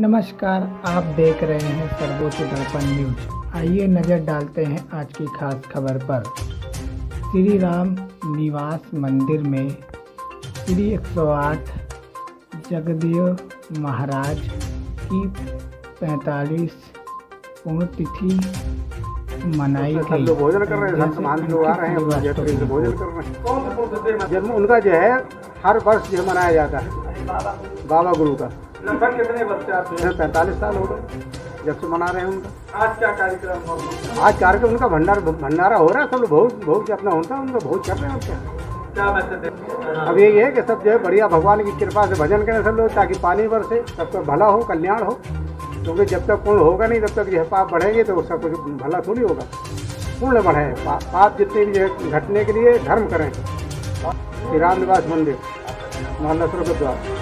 नमस्कार आप देख रहे हैं सर्वोच्च दर्पण न्यूज़। आइए नज़र डालते हैं आज की खास खबर पर। श्री राम निवास मंदिर में श्री 108 जगदेव महाराज की 45 पुण्यतिथि मनाई गई। लोग भोजन कर रहे हैं जैसे लोग आ रहे हैं उनकी अपनी जयपुरी से भोजन कर रहे हैं। जन्म उनका जो है हर वर्ष जो मनाया जाता है। बाबा गुरु का। लगभग कितने बच्चे आते हैं? पैंतालीस साल हो गए। जब से मना रहे हैं उनका। आज क्या कार्यक्रम होगा आज कार्यक्रम उनका भंडार भंडारा हो रहा है सब लोग बहुत भोज अपना होता है उनका बहुत कर रहे हैं क्या क्या मैसेज अब यही है कि सब जो है बढ़िया भगवान की कृपा से भजन करें सब लोग ताकि पानी बरसे सबका भला हो कल्याण हो। क्योंकि जब तक पूर्ण होगा नहीं तब तक जो है पाप बढ़ेंगे तो उसका कुछ भला थोड़ी होगा। पूर्ण बढ़े पाप जितने भी जो है घटने के लिए धर्म करें। श्री राम निवास मंदिर मोहल्ला सुरगत द्वार।